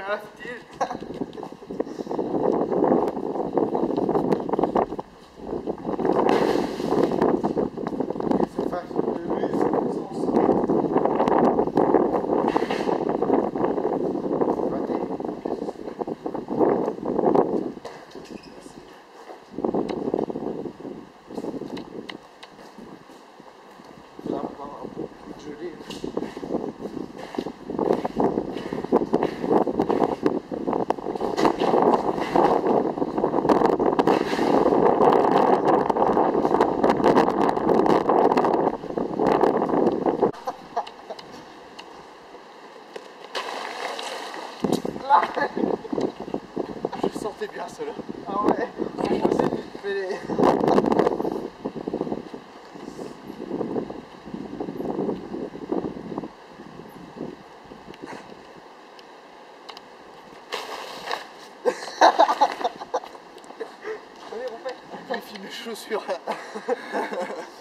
cara, tira. Je sentais bien cela. Ah ouais. Je pensais que tu fais les... Allez, on fait. Chaussures.